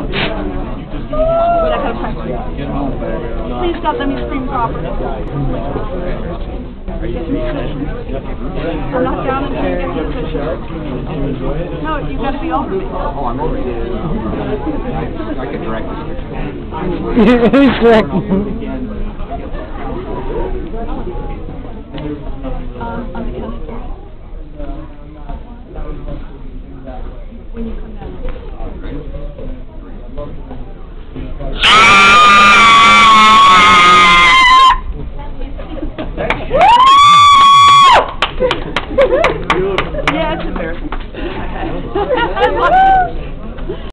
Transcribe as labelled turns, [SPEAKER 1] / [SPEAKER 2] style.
[SPEAKER 1] That kind of pressure. Please God, let me scream properly. I'm not down until you get to the cushion. No, you gotta be over me.
[SPEAKER 2] Oh, I'm over here. I, I can direct this picture.
[SPEAKER 3] He's correct.
[SPEAKER 1] Um, on the count of three. When you come yeah, it's embarrassing.